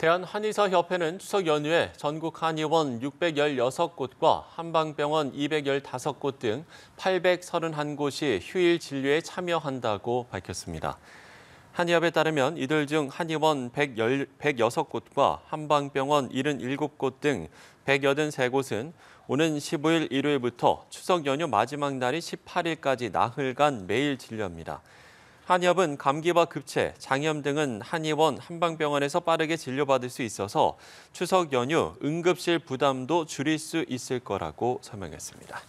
대한한의사협회는 추석 연휴에 전국 한의원 616곳과 한방병원 215곳 등 831곳이 휴일 진료에 참여한다고 밝혔습니다. 한의협에 따르면 이들 중 한의원 116곳과 한방병원 77곳 등 183곳은 오는 15일 일요일부터 추석 연휴 마지막 날이 18일까지 나흘간 매일 진료합니다. 한의협은 감기와 급체, 장염 등은 한의원, 한방병원에서 빠르게 진료받을 수 있어서 추석 연휴 응급실 부담도 줄일 수 있을 거라고 설명했습니다.